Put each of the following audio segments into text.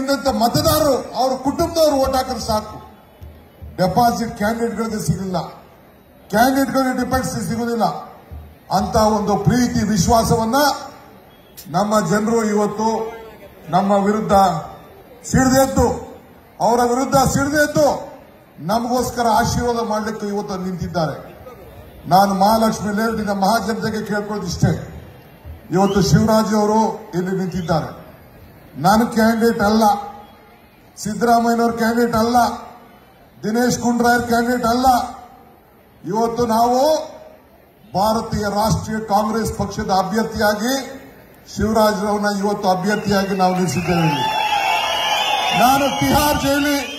ನಿನ್ನಂತ ಮತದಾರರು ಅವ್ರ ಕುಟುಂಬದವರು ಓಟ್ ಹಾಕಿದ್ರೆ ಸಾಕು. ಡೆಪಾಸಿಟ್ ಕ್ಯಾಂಡಿಡೇಟ್ಗಳಿಗೆ ಸಿಗಲಿಲ್ಲ. ಕ್ಯಾಂಡಿಡೇಟ್ಗಳಿಗೆ ಡಿಪೆಂಡ್ಸ್ ಸಿಗುವುದಿಲ್ಲ ಅಂತ ಒಂದು ಪ್ರೀತಿ, ವಿಶ್ವಾಸವನ್ನ ನಮ್ಮ ಜನರು ಇವತ್ತು ನಮ್ಮ ವಿರುದ್ಧ ಸಿಡಿದೆದ್ದು ಅವರ ವಿರುದ್ಧ ಸಿಡಿದೆದ್ದು ನಮಗೋಸ್ಕರ ಆಶೀರ್ವಾದ ಮಾಡಲಿಕ್ಕೆ ಇವತ್ತು ನಿಂತಿದ್ದಾರೆ. ನಾನು ಮಹಾಲಕ್ಷ್ಮಿ ಲೇಔಟಿನ ಮಹಾಜನತೆಗೆ ಕೇಳ್ಕೊಳ್ಳೋದಿಷ್ಟೇ. ಇವತ್ತು ಶಿವರಾಜ್ ಅವರು ಇಲ್ಲಿ ನಿಂತಿದ್ದಾರೆ. ನಾನು ಕ್ಯಾಂಡಿಡೇಟ್ ಅಲ್ಲ. ಸಿದ್ದರಾಮಯ್ಯನವ್ರ ಕ್ಯಾಂಡಿಡೇಟ್ ಅಲ್ಲ. ದಿನೇಶ್ ಗುಂಡ್ರಾಯರ್ ಕ್ಯಾಂಡಿಡೇಟ್ ಅಲ್ಲ. ಇವತ್ತು ನಾವು ಭಾರತೀಯ ರಾಷ್ಟ್ರೀಯ ಕಾಂಗ್ರೆಸ್ ಪಕ್ಷದ ಅಭ್ಯರ್ಥಿಯಾಗಿ ಶಿವರಾಜ್ರವನ ಇವತ್ತು ಅಭ್ಯರ್ಥಿಯಾಗಿ ನಾವು ನಿಲ್ಲಿಸಿದ್ದೇವೆ. ನಾನು ತಿಹಾರ್ ಜೈಲಿ.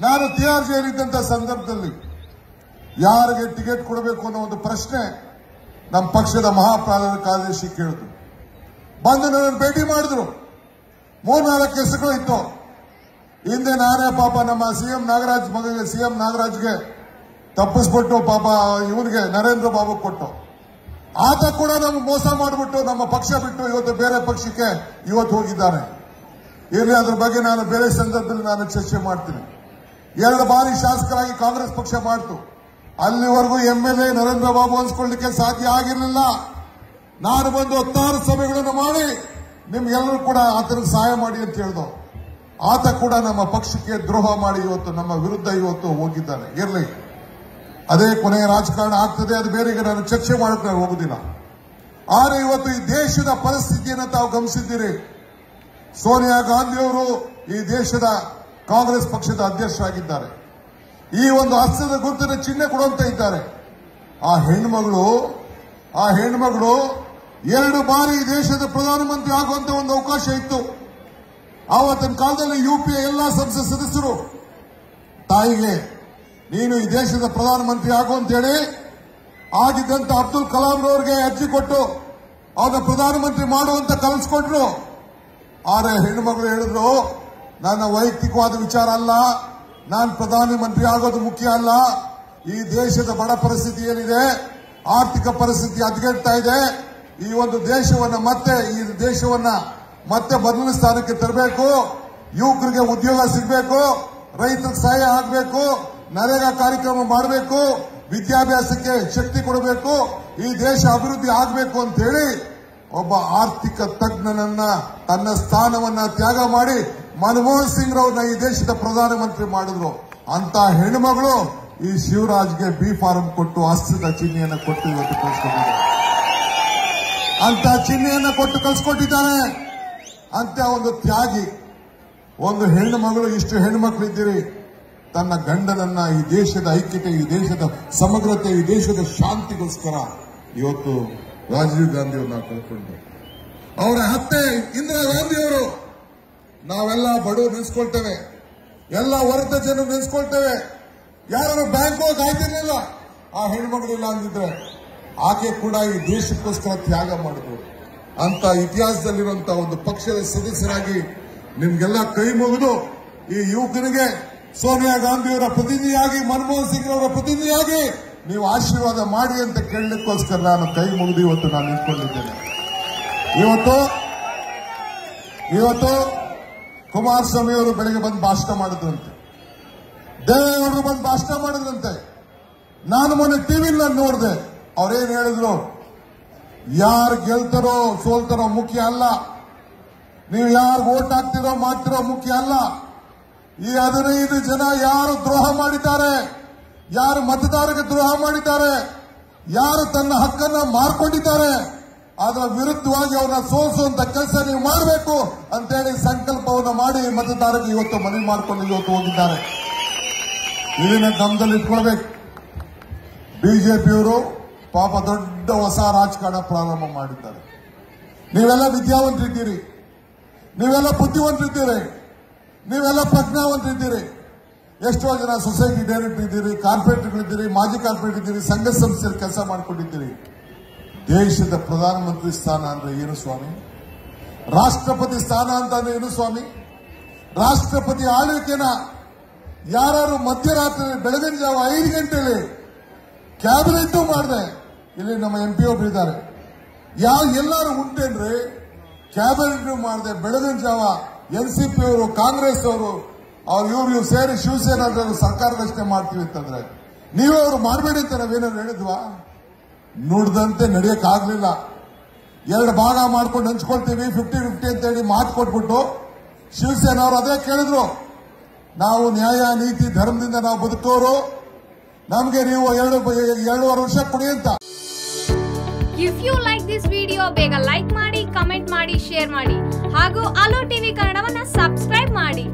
ನಾನು ತಿಹಾರ್ ಜೈಲಿದ್ದಂಥ ಸಂದರ್ಭದಲ್ಲಿ ಯಾರಿಗೆ ಟಿಕೆಟ್ ಕೊಡಬೇಕು ಅನ್ನೋ ಒಂದು ಪ್ರಶ್ನೆ ನಮ್ಮ ಪಕ್ಷದ ಮಹಾಪ್ರಾಧಾನ ಕಾರ್ಯದರ್ಶಿ ಕೇಳಿದ್ರು. ಬಂದು ನನ್ನನ್ನು ಭೇಟಿ ಮಾಡಿದ್ರು. ಮೂರ್ನಾಲ್ಕು ಹೆಸರುಗಳು ಇತ್ತು. ಹಿಂದೆ ನಾನೇ ಪಾಪ ನಮ್ಮ ಸಿಎಂ ನಾಗರಾಜ್ ಮಗನಿಗೆ, ಸಿಎಂ ನಾಗರಾಜ್ಗೆ ತಪ್ಪಿಸ್ಬಿಟ್ಟು ಪಾಪ ಇವನಿಗೆ ನರೇಂದ್ರ ಬಾಬು ಕೊಟ್ಟು. ಆತ ಕೂಡ ನಮ್ಗೆ ಮೋಸ ಮಾಡಿಬಿಟ್ಟು ನಮ್ಮ ಪಕ್ಷ ಬಿಟ್ಟು ಇವತ್ತು ಬೇರೆ ಪಕ್ಷಕ್ಕೆ ಇವತ್ತು ಹೋಗಿದ್ದಾನೆ ಇರಲಿ, ಅದ್ರ ಬಗ್ಗೆ ನಾನು ಬೇರೆ ಸಂದರ್ಭದಲ್ಲಿ ನಾನು ಚರ್ಚೆ ಮಾಡ್ತೀನಿ. ಎರಡು ಬಾರಿ ಶಾಸಕರಾಗಿ ಕಾಂಗ್ರೆಸ್ ಪಕ್ಷ ಮಾಡ್ತು. ಅಲ್ಲಿವರೆಗೂ M L A Narendra Babu ಅನ್ಸ್ಕೊಳ್ಳಿಕ್ಕೆ ಸಾಧ್ಯ ಆಗಿರಲಿಲ್ಲ. ನಾನು ಬಂದು ಹತ್ತಾರು ಸಭೆಗಳನ್ನು ಮಾಡಿ ನಿಮ್ಗೆಲ್ಲರೂ ಕೂಡ ಆತನಿಗೆ ಸಹಾಯ ಮಾಡಿ ಅಂತ ಹೇಳ್ದು. ಆತ ಕೂಡ ನಮ್ಮ ಪಕ್ಷಕ್ಕೆ ದ್ರೋಹ ಮಾಡಿ ಇವತ್ತು ನಮ್ಮ ವಿರುದ್ಧ ಇವತ್ತು ಹೋಗಿದ್ದಾನೆ. ಇರಲಿ. ಅದೇ ಕೊನೆಯ ರಾಜಕಾರಣ ಆಗ್ತದೆ, ಅದು ಬೇರೆ ನಾನು ಚರ್ಚೆ ಮಾಡಕ್ಕೆ ನಾನು ಹೋಗುದಿಲ್ಲ. ಆದರೆ ಇವತ್ತು ಈ ದೇಶದ ಪರಿಸ್ಥಿತಿಯನ್ನು ತಾವು ಗಮನಿಸಿದ್ದೀರಿ. ಸೋನಿಯಾ ಗಾಂಧಿ ಅವರು ಈ ದೇಶದ ಕಾಂಗ್ರೆಸ್ ಪಕ್ಷದ ಅಧ್ಯಕ್ಷರಾಗಿದ್ದಾರೆ. ಈ ಒಂದು ಹಸ್ತದ ಗುರುತಿನ ಚಿಹ್ನೆ ಕೊಡುವಂತ ಇದ್ದಾರೆ. ಆ ಹೆಣ್ಮಗಳು ಆ ಹೆಣ್ಮಗಳು ಎರಡು ಬಾರಿ ದೇಶದ ಪ್ರಧಾನಮಂತ್ರಿ ಆಗುವಂತ ಒಂದು ಅವಕಾಶ ಇತ್ತು. ಆವತ್ತಿನ ಕಾಲದಲ್ಲಿ ಯುಪಿಎ ಎಲ್ಲಾ ಸಂಸತ್ ಸದಸ್ಯರು ತಾಯಿಗೆ ನೀನು ಈ ದೇಶದ ಪ್ರಧಾನಮಂತ್ರಿ ಆಗು ಅಂತೇಳಿ ಆಗಿದ್ದಂತ ಅಬ್ದುಲ್ ಕಲಾಂ ಅವರಿಗೆ ಅರ್ಜಿ ಕೊಟ್ಟು ಅವನ ಪ್ರಧಾನಮಂತ್ರಿ ಮಾಡುವಂತ ಕಲಿಸ್ಕೊಟ್ರು ಆದರೆ ಹೆಣ್ಣುಮಗಳು ಹೇಳಿದ್ರು, ನನ್ನ ವೈಯಕ್ತಿಕವಾದ ವಿಚಾರ ಅಲ್ಲ, ನಾನು ಪ್ರಧಾನಮಂತ್ರಿ ಆಗೋದು ಮುಖ್ಯ ಅಲ್ಲ, ಈ ದೇಶದ ಬಡ ಪರಿಸ್ಥಿತಿ ಏನಿದೆ, ಆರ್ಥಿಕ ಪರಿಸ್ಥಿತಿ ಅದ್ಗೆಡ್ತಾ ಇದೆ ಈ ಒಂದು ದೇಶವನ್ನ ಮತ್ತೆ, ಈ ದೇಶವನ್ನ ಮತ್ತೆ ಬದಲಿನ ಸ್ಥಾನಕ್ಕೆ ತರಬೇಕು. ಯುವಕರಿಗೆ ಉದ್ಯೋಗ ಸಿಗಬೇಕು. ರೈತರಿಗೆ ಸಹಾಯ ಆಗಬೇಕು. ನರೇಗಾ ಕಾರ್ಯಕ್ರಮ ಮಾಡಬೇಕು. ವಿದ್ಯಾಭ್ಯಾಸಕ್ಕೆ ಶಕ್ತಿ ಕೊಡಬೇಕು. ಈ ದೇಶ ಅಭಿವೃದ್ಧಿ ಆಗಬೇಕು ಅಂತ ಹೇಳಿ ಒಬ್ಬ ಆರ್ಥಿಕ ತಜ್ಞನನ್ನ ತನ್ನ ಸ್ಥಾನವನ್ನ ತ್ಯಾಗ ಮಾಡಿ ಮನಮೋಹನ್ ಸಿಂಗ್ ರವ್ರನ್ನ ಈ ದೇಶದ ಪ್ರಧಾನಮಂತ್ರಿ ಮಾಡಿದ್ರು. ಅಂತ ಹೆಣ್ಮಗಳು ಈ ಶಿವರಾಜ್ಗೆ ಬಿ ಫಾರಂ ಕೊಟ್ಟು ಹಸ್ತದ ಚಿಹ್ನೆಯನ್ನು ಕೊಟ್ಟು ಇವತ್ತು ಕಳಿಸ್ಕೊಂಡಿದ್ದಾರೆ ಅಂತ ಚಿಹ್ನೆಯನ್ನ ಕೊಟ್ಟು ಕಲ್ಸ್ಕೊಟ್ಟಿದ್ದಾರೆ ಅಂತ ಒಂದು ತ್ಯಾಗಿ, ಒಂದು ಹೆಣ್ಣು ಮಗಳು, ಇಷ್ಟು ಹೆಣ್ಮಕ್ಳು ಇದ್ದೀರಿ. ತನ್ನ ಗಂಡನನ್ನ ಈ ದೇಶದ ಐಕ್ಯತೆ, ಈ ದೇಶದ ಸಮಗ್ರತೆ, ಈ ದೇಶದ ಶಾಂತಿಗೋಸ್ಕರ ಇವತ್ತು ರಾಜೀವ್ ಗಾಂಧಿ ಅವ್ರನ್ನ ಕಳ್ಕೊಂಡು ಅವರ ಹತ್ತೆ ಇಂದಿರಾ ಗಾಂಧಿ ಅವರು ನಾವೆಲ್ಲ ಬಡವರು ನೆನೆಸ್ಕೊಳ್ತೇವೆ. ಎಲ್ಲ ವರ್ಗದ ಜನರು ನೆನೆಸ್ಕೊಳ್ತೇವೆ. ಯಾರು ಬ್ಯಾಂಕ್ ಹೋಗಿ ಆಯ್ತಿರ್ಲಿಲ್ಲ ಆ ಹೆಣ್ಮಗಳಿಲ್ಲ ಅಂದಿದ್ರೆ ಆಕೆ ಕೂಡ ಈ ದೇಶಕ್ಕೋಸ್ಕರ ತ್ಯಾಗ ಮಾಡಿದ್ರು ಅಂತ ಇತಿಹಾಸದಲ್ಲಿರುವಂತ ಒಂದು ಪಕ್ಷದ ಸದಸ್ಯರಾಗಿ ನಿಮ್ಗೆಲ್ಲ ಕೈ ಮುಗಿದು ಈ ಯುವಕನಿಗೆ ಸೋನಿಯಾ ಗಾಂಧಿಯವರ ಪ್ರತಿನಿಧಿಯಾಗಿ, ಮನಮೋಹನ್ ಸಿಂಗ್ ಅವರ ಪ್ರತಿನಿಧಿಯಾಗಿ ನೀವು ಆಶೀರ್ವಾದ ಮಾಡಿ ಅಂತ ಕೇಳಲಿಕ್ಕೋಸ್ಕರ ನಾನು ಕೈ ಮುಗಿದು ಇವತ್ತು ನಾನು ನಿಂತ್ಕೊಂಡಿದ್ದೇನೆ. ಇವತ್ತು ಇವತ್ತು ಕುಮಾರಸ್ವಾಮಿ ಅವರು ಬೆಳಗ್ಗೆ ಬಂದು ಭಾಷಣ ಮಾಡಿದ್ರಂತೆ. ದೇವೇಗೌಡರು ಬಂದು ಭಾಷಣ ಮಾಡಿದ್ರಂತೆ. ನಾನು ಮೊನ್ನೆ ಟಿವಿ ನಾನು ನೋಡಿದೆ. ಅವ್ರೇನ್ ಹೇಳಿದ್ರು? ಯಾರು ಗೆಲ್ತಾರೋ ಸೋಲ್ತಾರೋ ಮುಖ್ಯ ಅಲ್ಲ. ನೀವು ಯಾರು ಓಟ್ ಹಾಕ್ತಿರೋ ಮಾಡ್ತಿರೋ ಮುಖ್ಯ ಅಲ್ಲ. ಈ ಹದಿನೈದು ಜನ ಯಾರು ದ್ರೋಹ ಮಾಡಿದ್ದಾರೆ? ಯಾರು ಮತದಾರರಿಗೆ ದ್ರೋಹ ಮಾಡಿದ್ದಾರೆ? ಯಾರು ತನ್ನ ಹಕ್ಕನ್ನ ಮಾರ್ಕೊಂಡಿದ್ದಾರೆ? ಅದರ ವಿರುದ್ಧವಾಗಿ ಅವ್ರನ್ನ ಸೋಲಿಸುವಂತ ಕೆಲಸ ನೀವು ಮಾಡಬೇಕು ಅಂತೇಳಿ ಸಂಕಲ್ಪವನ್ನು ಮಾಡಿ ಮತದಾರರಿಗೆ ಇವತ್ತು ಮನವಿ ಮಾಡಿಕೊಂಡು ಇವತ್ತು ಹೋಗಿದ್ದಾರೆ. ಇದನ್ನ ಗಮನದಲ್ಲಿ ಇಟ್ಕೊಳ್ಬೇಕು ಬಿಜೆಪಿಯವರು ಪಾಪ ದೊಡ್ಡ ಹೊಸ ರಾಜಕಾರಣ ಪ್ರಾರಂಭ ಮಾಡಿದ್ದಾರೆ. ನೀವೆಲ್ಲ ವಿದ್ಯಾವಂತರಿದ್ದೀರಿ ನೀವೆಲ್ಲ ಬುದ್ಧಿವಂತರಿದ್ದೀರಿ ನೀವೆಲ್ಲ ಪ್ರಜ್ಞಾವಂತರಿದ್ದೀರಿ ಎಷ್ಟೋ ಜನ ಸೊಸೈಟಿ ಡೈರೆಕ್ಟರ್ ಇದ್ದೀರಿ ಮಾಜಿ ಕಾರ್ಪೊರೇಟರ್ ಇದ್ದೀರಿ ಸಂಘ ಸಂಸ್ಥೆಯಲ್ಲಿ ಕೆಲಸ ಮಾಡಿಕೊಂಡಿದ್ದೀರಿ. ದೇಶದ ಪ್ರಧಾನಮಂತ್ರಿ ಸ್ಥಾನ ಅಂದ್ರೆ ಏನು ಸ್ವಾಮಿ? ರಾಷ್ಟ್ರಪತಿ ಸ್ಥಾನ ಅಂತ ಅಂದ್ರೆ ಏನು ಸ್ವಾಮಿ? ರಾಷ್ಟ್ರಪತಿ ಆಳ್ವಿಕೆನ ಯಾರು ಮಧ್ಯರಾತ್ರಿ ಬೆಳಗಿನ ಜಾವ ಐದು ಗಂಟೆಯಲ್ಲಿ ಕ್ಯಾಬಿನೆಟ್ ಮಾಡಿದೆ. ಇಲ್ಲಿ ನಮ್ಮ ಎಂ ಪಿ ಒಬ್ರು ಇದ್ದಾರೆ. ಯಾವ ಎಲ್ಲರೂ ಉಂಟೇನ್ರಿ ಕ್ಯಾಬಿನೆಟ್ ಮಾಡಿದೆ, ಬೆಳಗಿನ ಜಾವ ಎನ್ ಸಿ ಪಿ ಅವರು, ಕಾಂಗ್ರೆಸ್ ಅವರು, ಅವ್ರು ಇವ್ರು ಇವ್ರು ಸೇರಿ ಶಿವಸೇನಾ ಸರ್ಕಾರ ರಚನೆ ಮಾಡ್ತೀವಿ ಅಂತಂದ್ರೆ. ನೀವೇ ಅವ್ರು ಮಾಡಬೇಡಿ ಅಂತ ನಾವೇನಾದ್ರು ಹೇಳಿದ್ವಾ? ನುಡ್ದಂತೆ ನಡೆಯಕ್ ಆಗ್ಲಿಲ್ಲ. ಎರಡು ಭಾಗ ಮಾಡ್ಕೊಂಡು ಹಂಚ್ಕೊಳ್ತೀವಿ ಫಿಫ್ಟಿ ಫಿಫ್ಟಿ ಅಂತ ಹೇಳಿ ಮಾತು ಕೊಟ್ಬಿಟ್ಟು ಶಿವಸೇನಾ ಅವರು ಅದೇ ಕೇಳಿದ್ರು. ನಾವು ನ್ಯಾಯ, ನೀತಿ, ಧರ್ಮದಿಂದ ನಾವು ಬದುಕೋರು. ನಮಗೆ ನೀವು ಎರಡು ಎರಡೂವರೆ ವರ್ಷ ಕೊಡಿ ಅಂತ. If you like this video ಬೇಗ ಲೈಕ್ ಮಾಡಿ ಕಮೆಂಟ್ ಮಾಡಿ ಶೇರ್ ಮಾಡಿ. ಹಾಗೂ ಅಲೋ ಟಿವಿ ಕನ್ನಡವನ್ನು ಸಬ್ಸ್ಕ್ರೈಬ್ ಮಾಡಿ.